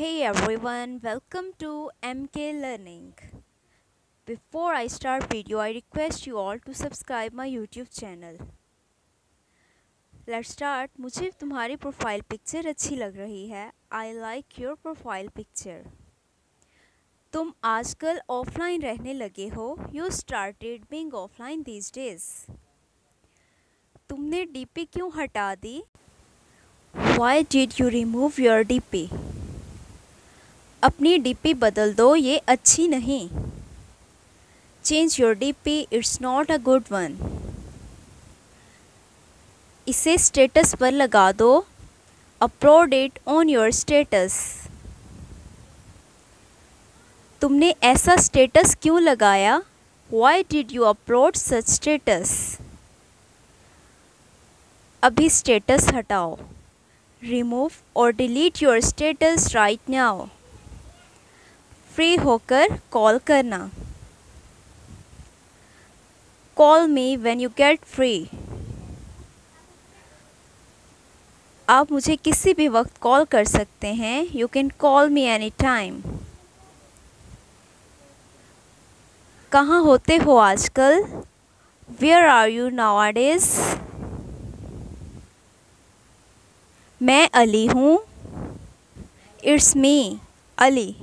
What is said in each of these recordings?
Hey everyone, welcome to MK Learning. Before I start video, I request you all to subscribe my YouTube channel. Let's start. मुझे तुम्हारी profile picture अच्छी लग रही है I like your profile picture तुम आजकल offline रहने लगे हो you started being offline these days तुमने डीपी क्यों हटा दी why did you remove your DP अपनी डीपी बदल दो, ये अच्छी नहीं। Change your DP it's not a good one इसे स्टेटस पर लगा दो। Upload it on your status तुमने ऐसा स्टेटस क्यों लगाया? Why did you upload such status अभी स्टेटस हटाओ। रिमूव और delete your status right now free होकर कॉल करना। Call me when you get free आप मुझे किसी भी वक्त कॉल कर सकते हैं। You can call me any time कहाँ होते हो आजकल? वेयर आर यू नाउ मैं अली हूँ। It's me Ali.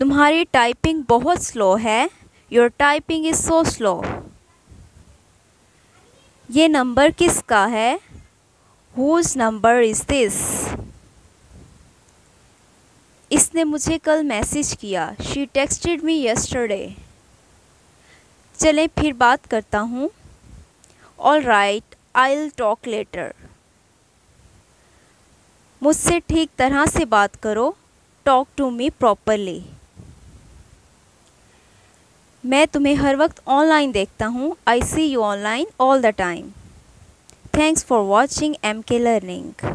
तुम्हारी टाइपिंग बहुत स्लो है. Your typing is so slow ये नंबर किसका है? हुज नंबर इज़ दिस इसने मुझे कल मैसेज किया. शी टेक्सटेड मी यस्टरडे चलें फिर बात करता हूँ. All right I talk later मुझसे ठीक तरह से बात करो. टॉक टू मी प्रॉपरली मैं तुम्हें हर वक्त ऑनलाइन देखता हूँ। I see you online all the time thanks for watching M K learning